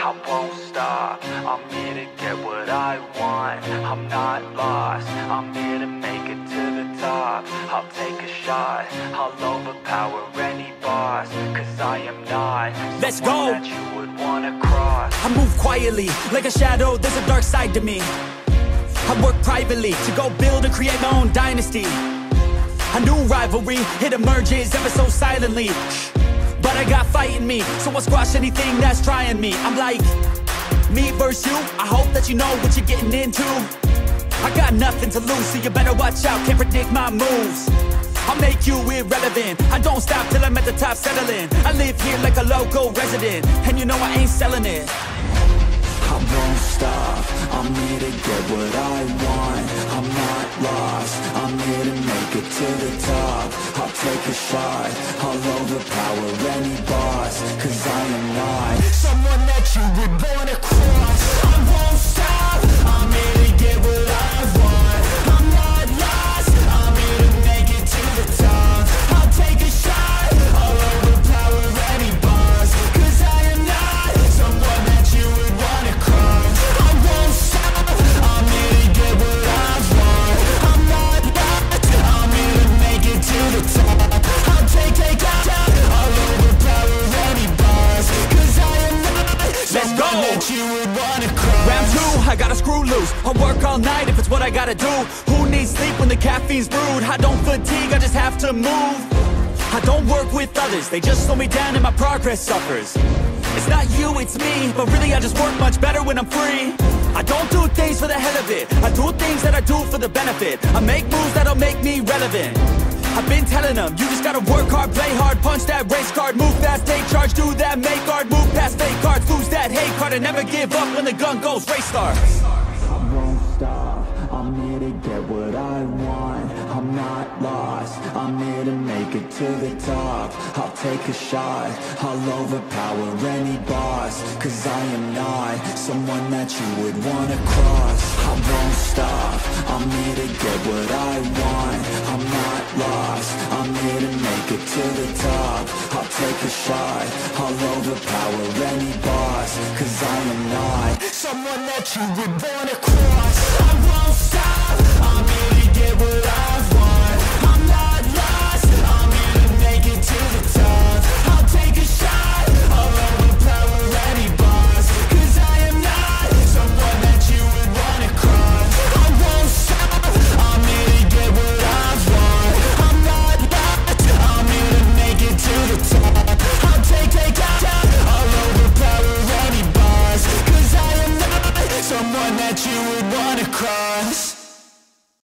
I won't stop. I'm here to get what I want. I'm not lost. I'm here to make it to the top. I'll take a shot. I'll overpower any boss Cause I am not Let's go. that you would wanna cross. I move quietly, like a shadow, there's a dark side to me. I work privately, to go build and create my own dynasty. A new rivalry, it emerges ever so silently I got fight in me, so I'll squash anything that's trying me. I'm like, me versus you, I hope that you know what you're getting into. I got nothing to lose, so you better watch out, can't predict my moves. I'll make you irrelevant. I don't stop till I'm at the top settling. I live here like a local resident And you know I ain't selling it. I won't stop, I'm here to get what I want. I'm not lost, I'm here to to the top. I'll take a shot, I'll overpower any boss Cause I am not. Someone that you would wanna you would wanna cross Round two, I gotta screw loose. I'll work all night if it's what I gotta do. Who needs sleep when the caffeine's brewed? I don't fatigue, I just have to move. I don't work with others. They just slow me down and my progress suffers. It's not you, it's me. But really I just work much better when I'm free. I don't do things for the hell of it. I do things that I do for the benefit. I make moves that'll make me relevant. I've been telling them, you just gotta work hard, play hard, punch that race card, move fast, take charge, do that, make card, and never give up when the gun goes, race start. I won't stop, I'm here to get what I want. I'm not lost, I'm here to make it to the top. I'll take a shot, I'll overpower any boss. Cause I am not someone that you would wanna cross. I won't stop, I'm here to get what I want. I'm not lost, I'm here to make it to the top. I'll take a shot, I'll overpower any boss Cause I am not someone that you would wanna cross I won't stop, I'm here to get what